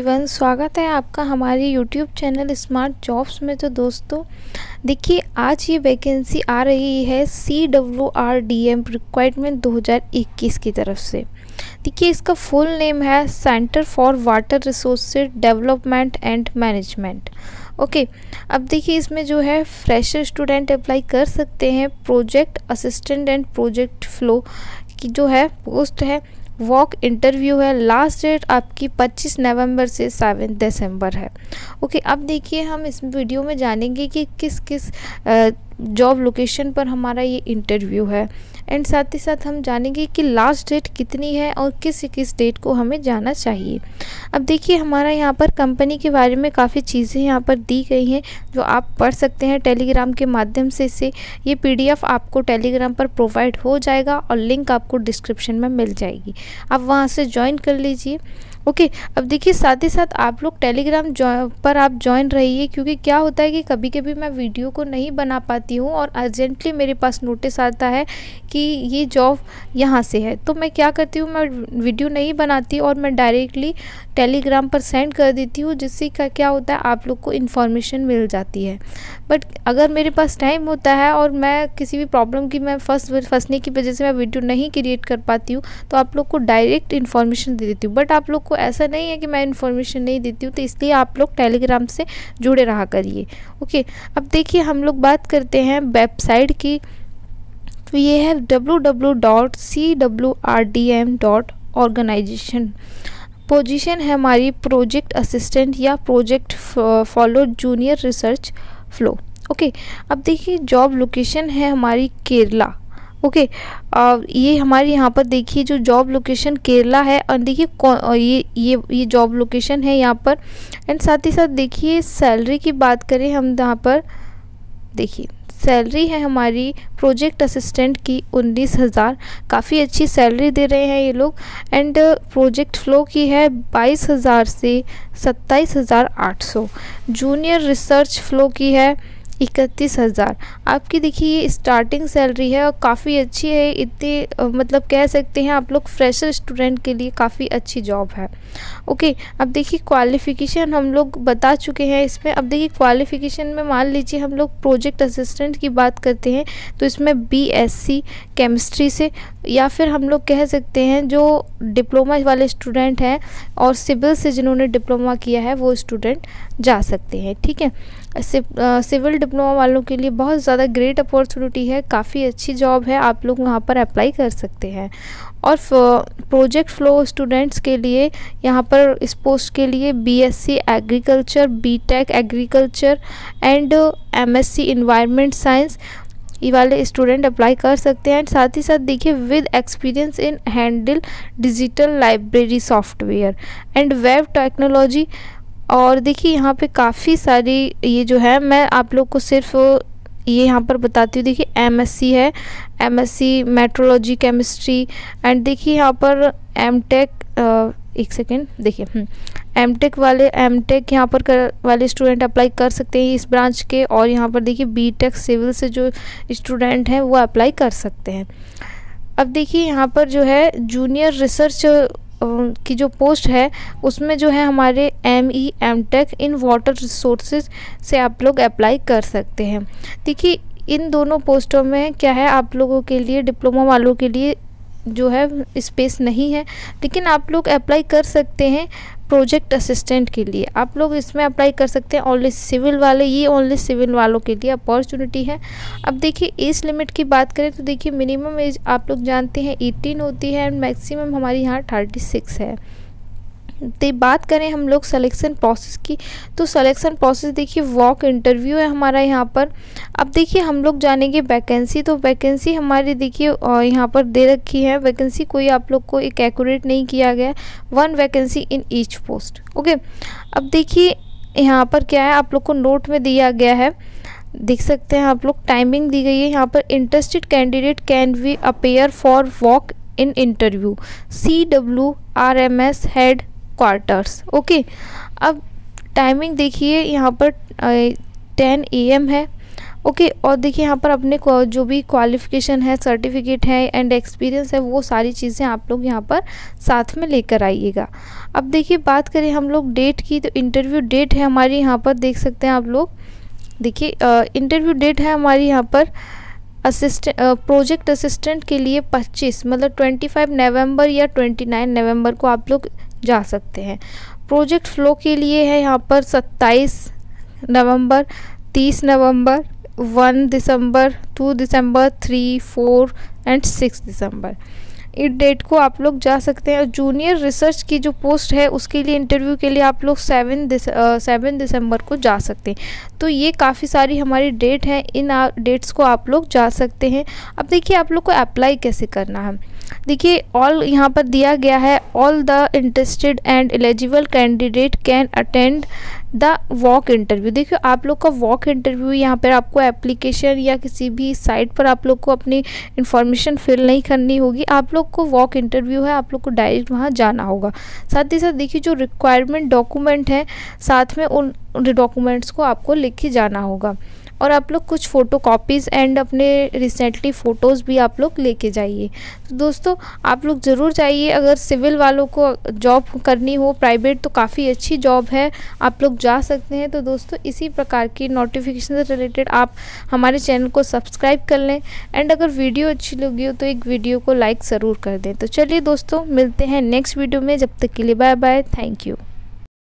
एवं स्वागत है आपका हमारे यूट्यूब चैनल स्मार्ट जॉब्स में। तो दोस्तों, देखिए, आज ये वैकेंसी आ रही है C W R D M requirement 2021 की तरफ़ से। देखिए, इसका फुल नेम है Centre for Water Resource Development and Management okay अब देखिए, इसमें जो है फ्रेशर स्टूडेंट अप्लाई कर सकते हैं। Project assistant and project fellow की जो है पोस्ट है। वॉक इंटरव्यू है। लास्ट डेट आपकी 25 नवंबर से 7 दिसंबर है। ओके, अब देखिए हम इस वीडियो में जानेंगे कि किस किस जॉब लोकेशन पर हमारा ये इंटरव्यू है। एंड साथ ही साथ हम जानेंगे कि लास्ट डेट कितनी है और किस किस डेट को हमें जाना चाहिए। अब देखिए, हमारा यहाँ पर कंपनी के बारे में काफ़ी चीज़ें यहाँ पर दी गई हैं, जो आप पढ़ सकते हैं टेलीग्राम के माध्यम से इसे। ये पीडीएफ आपको टेलीग्राम पर प्रोवाइड हो जाएगा और लिंक आपको डिस्क्रिप्शन में मिल जाएगी। आप वहाँ से ज्वाइन कर लीजिए। ओके, अब देखिए साथ ही साथ आप लोग टेलीग्राम पर आप ज्वाइन रहिए, क्योंकि क्या होता है कि कभी कभी मैं वीडियो को नहीं बना पाती हूँ और अर्जेंटली मेरे पास नोटिस आता है कि ये जॉब यहाँ से है। तो मैं क्या करती हूँ, मैं वीडियो नहीं बनाती और मैं डायरेक्टली टेलीग्राम पर सेंड कर देती हूँ, जिससे क्या होता है, आप लोग को इन्फॉर्मेशन मिल जाती है। बट अगर मेरे पास टाइम होता है और मैं किसी भी प्रॉब्लम की मैं फंस, फंसने की वजह से मैं वीडियो नहीं क्रिएट कर पाती हूँ तो आप लोग को डायरेक्ट इन्फॉर्मेशन दे देती हूँ। बट आप लोग को ऐसा नहीं है कि मैं इन्फॉर्मेशन नहीं देती हूँ तो इसलिए आप लोग टेलीग्राम से जुड़े रहा करिए। ओके अब देखिए, हम लोग बात करते हैं वेबसाइट की। तो ये है W W dot C W R D M dot organisation position है हमारी प्रोजेक्ट असिस्टेंट या project fellow junior research fellow okay अब देखिए जॉब लोकेशन है हमारी केरला। ओके okay, ये हमारे यहाँ पर देखिए जो जॉब लोकेशन केरला है और देखिए ये ये ये जॉब लोकेशन है यहाँ पर। एंड साथ ही साथ देखिए सैलरी की बात करें हम यहाँ पर देखिए। सैलरी है हमारी प्रोजेक्ट असिस्टेंट की उन्नीस हज़ार। काफ़ी अच्छी सैलरी दे रहे हैं ये लोग। एंड प्रोजेक्ट फ्लो की है बाईस हज़ार से सत्ताईस हज़ार आठ सौ। जूनियर रिसर्च फ्लो की है इकतीस हज़ार। आपकी देखिए, ये स्टार्टिंग सैलरी है और काफ़ी अच्छी है, इतनी मतलब कह सकते हैं आप लोग फ्रेशर स्टूडेंट के लिए काफ़ी अच्छी जॉब है। ओके अब देखिए क्वालिफ़िकेशन हम लोग बता चुके हैं इसमें। अब देखिए क्वालिफ़िकेशन में मान लीजिए हम लोग प्रोजेक्ट असिस्टेंट की बात करते हैं तो इसमें बी एस सी केमिस्ट्री से, या फिर हम लोग कह सकते हैं जो डिप्लोमा वाले स्टूडेंट हैं और सिविल से जिन्होंने डिप्लोमा किया है, वो स्टूडेंट जा सकते हैं, ठीक है? सिविल डिप्लोमा वालों के लिए बहुत ज़्यादा ग्रेट अपॉर्चुनिटी है। काफ़ी अच्छी जॉब है। आप लोग वहाँ पर अप्लाई कर सकते हैं। और प्रोजेक्ट फ्लो स्टूडेंट्स के लिए यहाँ पर इस पोस्ट के लिए BSc agriculture BTech agriculture and MSc environment science ये वाले स्टूडेंट अप्लाई कर सकते हैं। साथ ही साथ देखिए with experience in handle digital library software and web technology और देखिए, यहाँ पे काफ़ी सारी ये जो है, मैं आप लोग को सिर्फ़ ये यहाँ पर बताती हूँ। देखिए एमएससी है एमएससी मेट्रोलॉजी केमिस्ट्री एंड देखिए, यहाँ पर एमटेक एक सेकेंड देखिए एम टेक वाले एम टेक यहाँ पर कर, वाले स्टूडेंट अप्लाई कर सकते हैं इस ब्रांच के और यहाँ पर देखिए बी टेक सिविल से जो स्टूडेंट हैं, वो अप्लाई कर सकते हैं। अब देखिए, यहाँ पर जो है जूनियर रिसर्च की जो पोस्ट है, उसमें जो है हमारे M E M tech in water resources से आप लोग अप्लाई कर सकते हैं। देखिए, इन दोनों पोस्टों में क्या है, आप लोगों के लिए डिप्लोमा वालों के लिए जो है स्पेस नहीं है, लेकिन आप लोग अप्लाई कर सकते हैं। प्रोजेक्ट असिस्टेंट के लिए। आप लोग इसमें अप्लाई कर सकते हैं ओनली सिविल वाले, ये ओनली सिविल वालों के लिए अपॉर्चुनिटी है। अब देखिए एज लिमिट की बात करें तो देखिए मिनिमम एज आप लोग जानते हैं एटीन होती है एंड मैक्सिमम हमारी यहाँ थर्टी सिक्स है। तो बात करें हम लोग सिलेक्शन प्रोसेस की तो सिलेक्शन प्रोसेस देखिए वॉक इंटरव्यू है हमारा यहाँ पर। अब देखिए, हम लोग जानेंगे वैकेंसी तो वैकेंसी हमारी देखिए यहाँ पर दे रखी है। वैकेंसी कोई आप लोग को एक एक्यूरेट नहीं किया गया one vacancy in each post okay अब देखिए, यहाँ पर क्या है, आप लोग को नोट में दिया गया है। देख सकते हैं आप लोग टाइमिंग दी गई है। यहाँ पर interested candidate can we appear for walk in interview C W R M S headquarters okay अब टाइमिंग देखिए यहाँ पर टेन ए एम है ओके okay, और देखिए यहाँ पर अपने जो भी क्वालिफ़िकेशन है सर्टिफिकेट है एंड एक्सपीरियंस है वो सारी चीज़ें आप लोग यहाँ पर साथ में लेकर आइएगा। अब देखिए बात करें हम लोग डेट की तो इंटरव्यू डेट है हमारी यहाँ पर देख सकते हैं आप लोग। देखिए इंटरव्यू डेट है हमारी यहाँ पर असिस्टेंट प्रोजेक्ट असिस्टेंट के लिए 25 मतलब 25 नवंबर या 29 नवंबर को आप लोग जा सकते हैं। प्रोजेक्ट फ्लो के लिए है यहाँ पर 27 नवंबर 30 नवंबर 1 दिसंबर 2 दिसंबर 3 4 एंड 6 दिसंबर। इस डेट को आप लोग जा सकते हैं। और जूनियर रिसर्च की जो पोस्ट है, उसके लिए इंटरव्यू के लिए आप लोग सेवन दिस सेवन दिसंबर को जा सकते हैं। तो ये काफ़ी सारी हमारी डेट है। इन डेट्स को आप लोग जा सकते हैं। अब देखिए आप लोग को अप्लाई कैसे करना है। देखिए ऑल यहाँ पर दिया गया है all the interested and eligible candidate can attend the walk interview देखिए, आप लोग का वॉक इंटरव्यू यहाँ पर आपको एप्लीकेशन या किसी भी साइट पर आप लोग को अपनी इन्फॉर्मेशन फिल नहीं करनी होगी। आप लोग को वॉक इंटरव्यू है, आप लोग को डायरेक्ट वहाँ जाना होगा। साथ ही साथ देखिए, जो रिक्वायरमेंट डॉक्यूमेंट है, साथ में उन डॉक्यूमेंट्स को आपको लिखे जाना होगा। और आप लोग कुछ फ़ोटो कॉपीज़ एंड अपने रिसेंटली फ़ोटोज़ भी आप लोग लेके जाइए। तो दोस्तों, आप लोग ज़रूर जाइए। अगर सिविल वालों को जॉब करनी हो प्राइवेट तो काफ़ी अच्छी जॉब है। आप लोग जा सकते हैं। तो दोस्तों, इसी प्रकार की नोटिफिकेशन से रिलेटेड आप हमारे चैनल को सब्सक्राइब कर लें। एंड अगर वीडियो अच्छी लगी हो तो एक वीडियो को लाइक ज़रूर कर दें। तो चलिए दोस्तों, मिलते हैं नेक्स्ट वीडियो में। जब तक के लिए बाय बाय थैंक यू